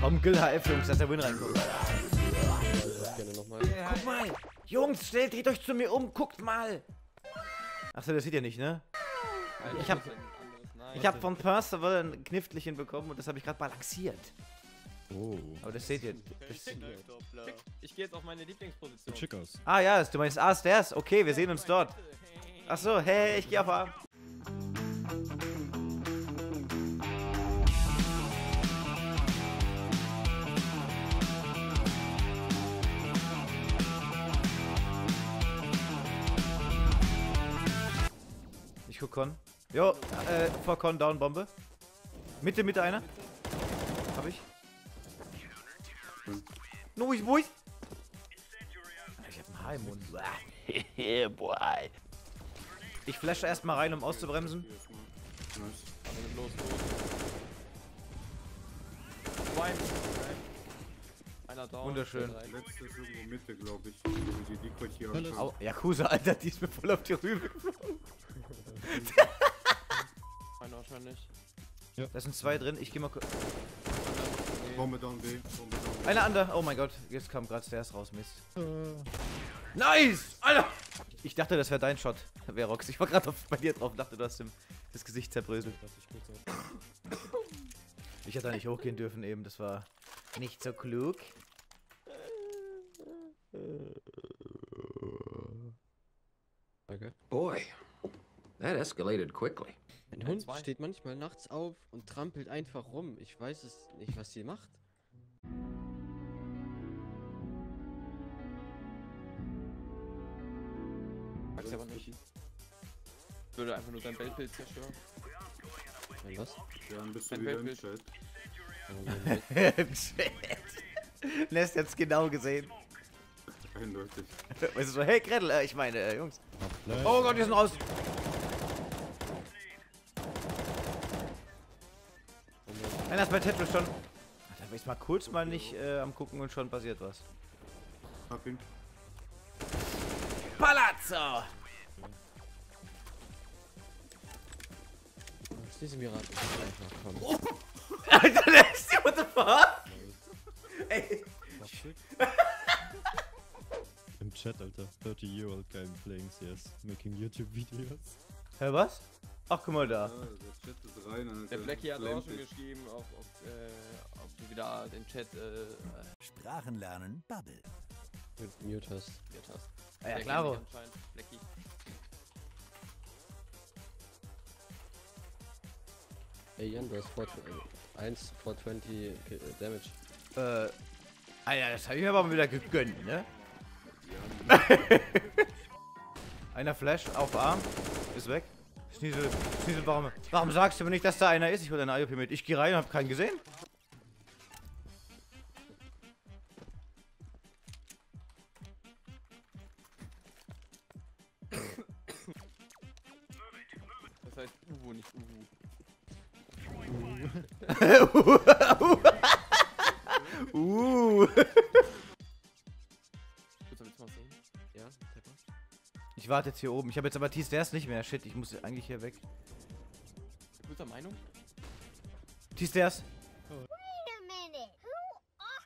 Komm, Gil HF, Jungs, dass der Win reinkommt. Gerne nochmal. Guck mal! Jungs, stellt, dreht euch zu mir um, guckt mal! Achso, das seht ihr nicht, ne? Ich hab- Ich habe von Percival ein Kniftlichen bekommen und das habe ich gerade balanciert. Oh. Aber das seht ihr. Das Ich gehe jetzt auf meine Lieblingsposition. Schick aus. ah ja, du meinst A Stairs? Okay, wir sehen uns dort. Achso, hey, ich gehe auf A. Ich guck Con. Jo, äh, vor Con down Bombe. Mitte, Mitte einer. Hab ich. No, ich, wo ich? Ich hab ein Haar im Mund. yeah, boy. Ich flashe erstmal rein, um auszubremsen. Also los, los. Zwei. Einer down. Wunderschön. Letzte ist irgendwo Mitte, glaube ich. Wo die Decoy hier anschauen. Au, Yakuza, Alter, die ist mir voll auf die Rübe geflogen. Einer wahrscheinlich. Da sind zwei drin, ich geh mal kurz. Bombe down B. Bombe down B. Einer andere. Oh mein Gott, jetzt kam gerade Stairs raus, Mist. Nice! Alter! Ich dachte, das wäre dein Shot, Verox. Ich war gerade bei dir drauf und dachte, du hast ihm das Gesicht zerbröselt. Ich hätte da nicht hochgehen dürfen eben, das war nicht so klug. Danke. Boy, that escalated quickly. Ein Ein Hund steht manchmal nachts auf und trampelt einfach rum. Ich weiß es nicht, was sie macht. Mag's aber nicht. Ich würde einfach nur dein Weltbild zerstören. Nein, was? Ja, dann bist du Ein wieder im Weltbild. Chat. Im Chat. Jetzt genau gesehen. Eindeutig. Weißt du so, hey Gretel, äh, ich meine, äh, Jungs. Oh Gott, die sind raus. Einer ist bei Tetris schon. Da war ich mal kurz mal nicht äh, am gucken und schon passiert was. Hab ihn. Palazzo! Schließe mir ran. Einfach komm. Alter, der ist what the fuck? Ey, Im Chat, Alter. 30 year old guy playing CS, making YouTube videos. hä, was? Ach, guck mal Ja, da. der Chat ist rein. Alter. Der Blackie hat auch schon geschrieben, ob, ob, äh, ob du wieder den Chat äh, Sprachen lernen, Bubble. Mit Mute hast. aktiviert hast. Ah, ja, klaro. Blackie. Ey Jan, du hast 1 420 Ki- äh, Damage. Äh, Alter, das hab ich mir aber mal wieder gegönnt, ne? einer Flash auf Arm, ist weg. Schniesel, Schniesel, warum, warum sagst du mir nicht, dass da einer ist? Ich hol deine IOP mit. Ich geh rein und hab keinen gesehen. Das heißt Uwu, nicht Uwu. uh. Warte jetzt hier oben. Ich habe jetzt aber T-Stairs nicht mehr. Shit, ich muss eigentlich hier weg. Guter Meinung? Who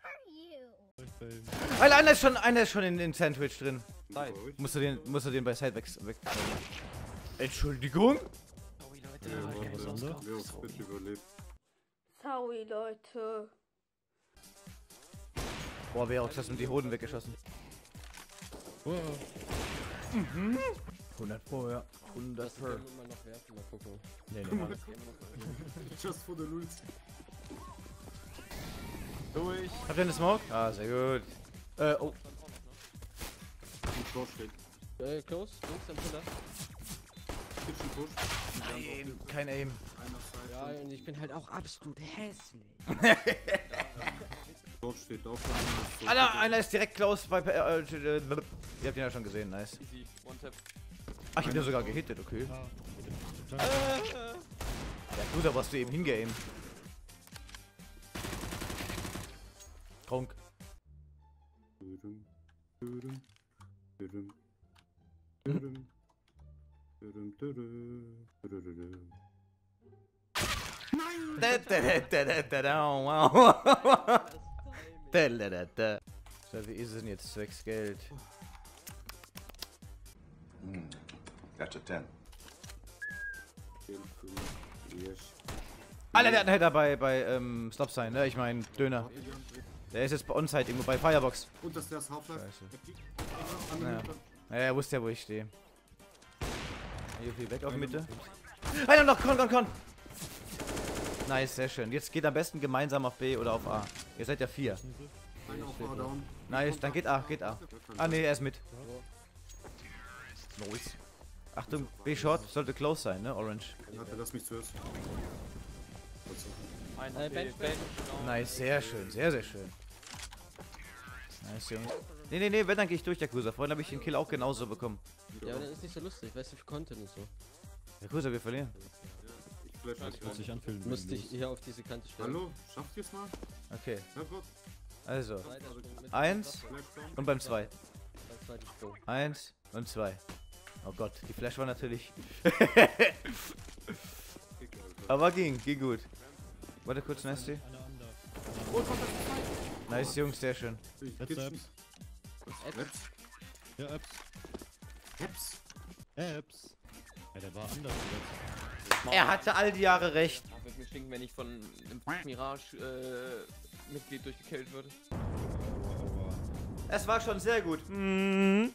are you? Alter, einer ist schon, einer ist schon in den Sandwich drin. Euch? Musst du den, musst du den bei Side weg, weg. Entschuldigung? Sorry, Leute. Ja. Wer aufs Sorry. Bett überlebt. Sorry, Leute. Boah, wer auch das und die Hoden weggeschossen. Wow. 100 Pro, ja. 100 Das Pro. wir immer noch werfen, mal gucken. Nee, nee, nee. Just for the lulz. Durch. Habt ihr eine Smoke? Ah, sehr gut. Äh, oh. Ein Tor steht. Äh, close, links am Pillar. Kitchen push. Nein, kein Aim. Ja, und ich bin halt auch absolut hässlich. Dort steht auch einer. Alter, einer ist direkt close bei... Äh, äh, äh, ihr habt ihn ja schon gesehen, nice. Easy. One tap. Ach, ich hab den sogar gehittet, okay. Ah. Ja gut, da warst du eben hingeaimt. Kronk. Dürüm, So, wie ist es denn jetzt zwecks Geld? That's a 10. 10, 5, yes. Alter, der hat einen Header bei, bei ähm, Stop sein, ne? Ich meine, Döner. Der ist jetzt bei uns halt irgendwo bei Firebox. Und das ist das Half-Life. Scheiße. Der Peak. Andere Ja. Mitte. Ja, er wusste ja, wo ich stehe. Hier viel weg auf die Mitte. Einer noch, Con, Con, Con! Nice, sehr schön. Jetzt geht am besten gemeinsam auf B oder auf A. Ihr seid ja vier. Einer auf A down. Nice, dann geht A, geht A. Ah ne, er ist mit. Nice. Achtung, B Short sollte close sein, ne? Orange. Warte, lass mich zuerst. Nice, sehr schön, sehr, sehr schön. Nice, Jungs. Nee, nee, nee, wenn, dann gehe ich durch, der Cruiser. Vorhin habe ich den Kill auch genauso bekommen. Ja, aber das ist nicht so lustig, weißt du, für Content und so. Der Cruiser, wir verlieren. Ich flash euch Wird sich anfühlen. Wenn dich hier auf diese Kante stellen. Hallo, schafft ihr es mal? Okay, also. Zweiter Sprung mit Eins. Und beim zwei. Beim zweiten Sprung. Eins und zwei. Oh Gott, die Flash war natürlich. Aber ging, ging gut. Warte kurz, Nasty. Oh, das Nice, Jungs, sehr schön. Ich Jetzt. Apps. Apps. Ja, Apps. Apps. Apps. Ja, der war anders. Er hatte all die Jahre recht. Ach, wird mir stinken, wenn ich von einem Mirage äh, durchgekillt würde. Es war schon sehr gut. Mhm.